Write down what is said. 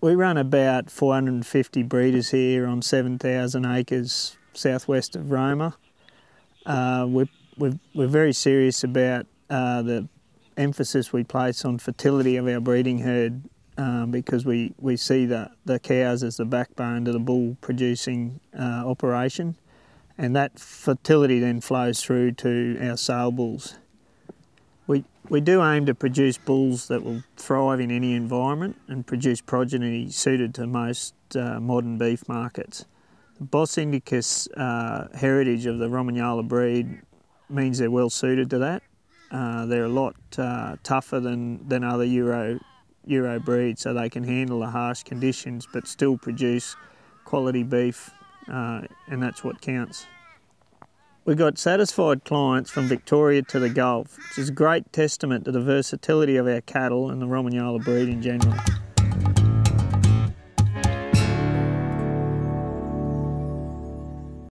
we run about 450 breeders here on 7,000 acres southwest of Roma. Uh, we're, we're, very serious about uh, the emphasis we place on fertility of our breeding herd um, because we, we see the, the cows as the backbone to the bull producing uh, operation and that fertility then flows through to our sale bulls. We, we do aim to produce bulls that will thrive in any environment and produce progeny suited to most uh, modern beef markets. The Bos Indicus uh, heritage of the Romagnola breed means they're well suited to that. Uh, they're a lot uh, tougher than, than other Euro, Euro breeds, so they can handle the harsh conditions but still produce quality beef, uh, and that's what counts. We got satisfied clients from Victoria to the Gulf, which is a great testament to the versatility of our cattle and the Romagnola breed in general.